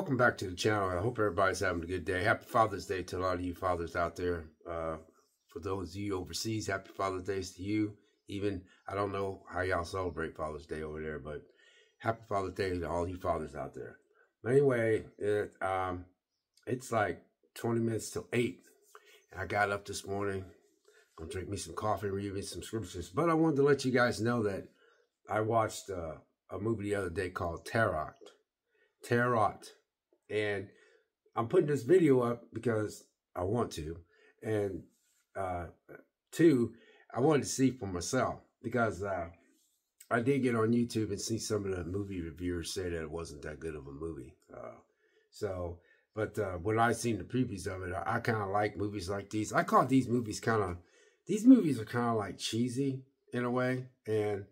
Welcome back to the channel. I hope everybody's having a good day. Happy Father's Day to a lot of you fathers out there. Uh, for those of you overseas, happy Father's Day to you. Even, I don't know how y'all celebrate Father's Day over there, but happy Father's Day to all you fathers out there. But anyway, it, um, it's like 20 minutes till 8. I got up this morning. I'm gonna drink me some coffee, and read me some scriptures. But I wanted to let you guys know that I watched uh, a movie the other day called Tarot. Tarot. And I'm putting this video up because I want to. And uh, two, I wanted to see for myself because uh, I did get on YouTube and see some of the movie reviewers say that it wasn't that good of a movie. Uh, so, but uh, when I seen the previews of it, I, I kind of like movies like these. I call these movies kind of, these movies are kind of like cheesy in a way. And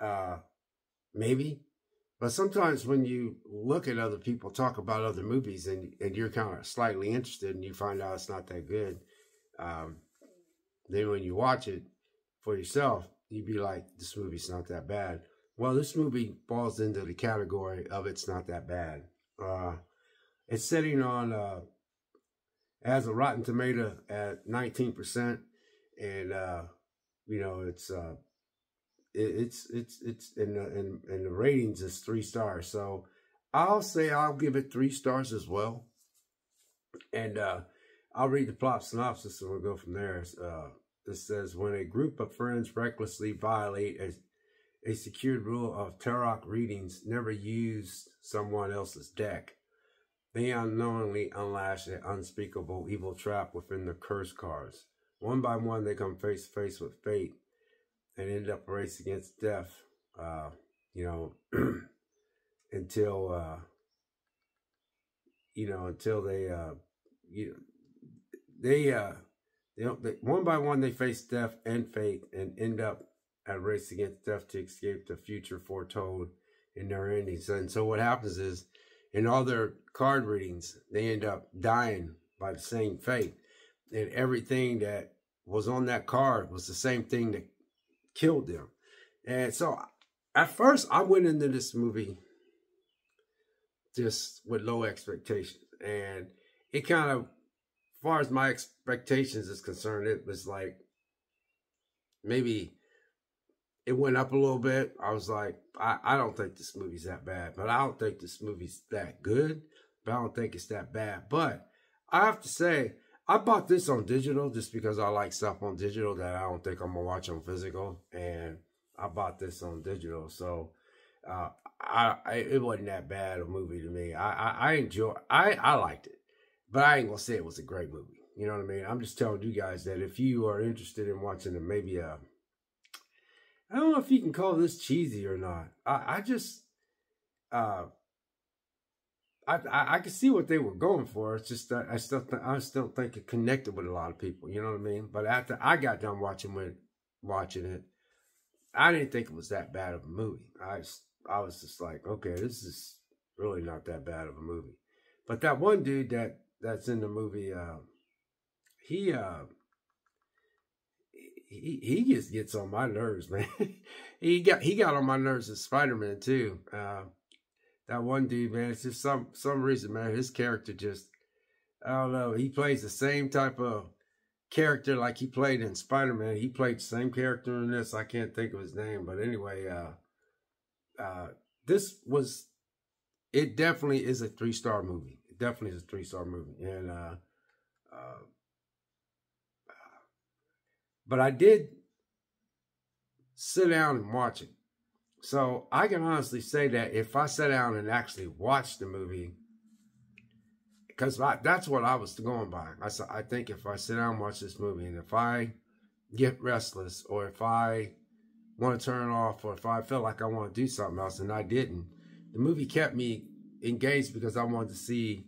uh, maybe, but sometimes when you look at other people talk about other movies and, and you're kind of slightly interested and you find out it's not that good, um, then when you watch it for yourself, you'd be like, this movie's not that bad. Well, this movie falls into the category of it's not that bad. Uh, it's sitting on, uh, has a Rotten Tomato at 19%. And, uh, you know, it's, uh, it's, it's, it's, in the, in, in the ratings is three stars. So I'll say I'll give it three stars as well. And, uh, I'll read the plot synopsis and we'll go from there. Uh, it says, when a group of friends recklessly violate a, a secured rule of tarot readings, never use someone else's deck. They unknowingly unlash an unspeakable evil trap within the curse cards. One by one, they come face to face with fate and end up race against death. Uh, you know, until uh, you know, until they uh, you know, they uh they, they, one by one they face death and fate and end up at race against death to escape the future foretold in their endings. And so what happens is in all their card readings, they end up dying by the same fate. And everything that was on that card was the same thing that killed them. And so at first I went into this movie just with low expectations. And it kind of as far as my expectations is concerned, it was like maybe it went up a little bit. I was like, I, I don't think this movie's that bad, but I don't think this movie's that good, but I don't think it's that bad. But I have to say, I bought this on digital just because I like stuff on digital that I don't think I'm gonna watch on physical, and I bought this on digital, so uh, I, I, it wasn't that bad a movie to me. I I, I enjoy I I liked it. But I ain't gonna say it was a great movie. You know what I mean? I'm just telling you guys that if you are interested in watching it, maybe uh I don't know if you can call this cheesy or not. I, I just uh I, I, I can see what they were going for. It's just I still th- I still think it connected with a lot of people. You know what I mean? But after I got done watching with watching it, I didn't think it was that bad of a movie. I I was just like, okay, this is really not that bad of a movie. But that one dude that that's in the movie, uh, he uh, he he just gets on my nerves, man. he got he got on my nerves as Spider Man too. Uh, that one dude, man, it's just some some reason, man. His character just I don't know. He plays the same type of character like he played in Spider Man. He played the same character in this. I can't think of his name, but anyway, uh, uh, this was it. Definitely is a three star movie definitely is a three star movie. And uh, uh, but I did sit down and watch it. So I can honestly say that if I sat down and actually watched the movie, because that's what I was going by. I, I think if I sit down and watch this movie, and if I get restless, or if I want to turn it off, or if I feel like I want to do something else and I didn't, the movie kept me engaged because I wanted to see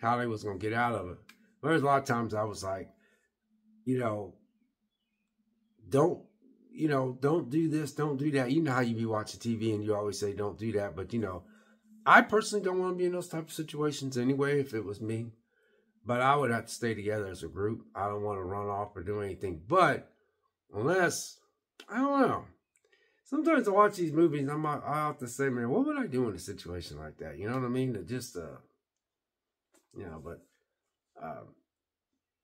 how they was gonna get out of it. There's a lot of times I was like, you know, don't you know, don't do this, don't do that. You know how you be watching TV and you always say don't do that, but you know, I personally don't want to be in those type of situations anyway. If it was me, but I would have to stay together as a group. I don't want to run off or do anything. But unless I don't know, sometimes I watch these movies, I'm I have to say, man, what would I do in a situation like that? You know what I mean? To just uh you know, but um,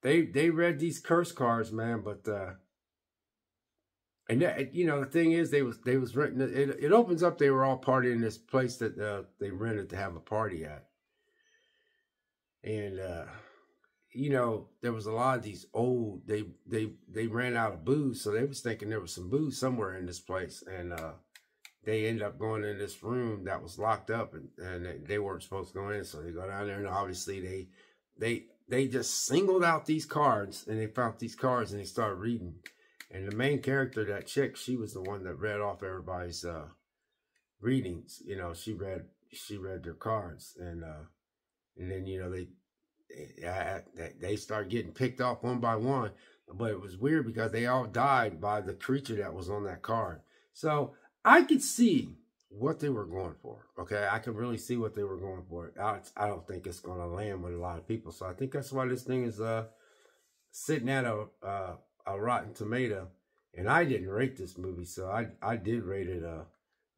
they they read these curse cards, man. But uh, and that, you know the thing is, they was they was renting it. It opens up. They were all partying in this place that uh, they rented to have a party at, and uh, you know there was a lot of these old. They they they ran out of booze, so they was thinking there was some booze somewhere in this place, and uh, they ended up going in this room that was locked up, and, and they weren't supposed to go in. So they go down there, and obviously they they they just singled out these cards and they found these cards and they started reading. And the main character, that chick, she was the one that read off everybody's uh, readings. You know, she read she read their cards, and uh, and then you know they they, they start getting picked off one by one. But it was weird because they all died by the creature that was on that card. So I could see what they were going for. Okay, I can really see what they were going for. I, I don't think it's going to land with a lot of people. So I think that's why this thing is uh sitting at a uh, a Rotten Tomato. And I didn't rate this movie, so I I did rate it a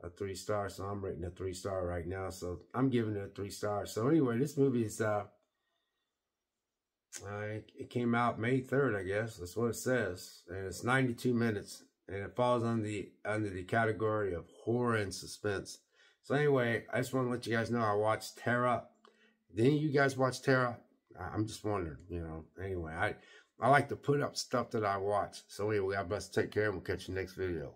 a three star. So I'm rating a three star right now. So I'm giving it a three star. So anyway, this movie is uh. It came out May 3rd, I guess. That's what it says. And it's 92 minutes and it falls under the under the category of horror and suspense. So anyway, I just want to let you guys know I watched Tarot. Did any of you guys watch Tarot? I'm just wondering, you know. Anyway, I I like to put up stuff that I watch. So anyway, God bless. Take care, and we'll catch you next video.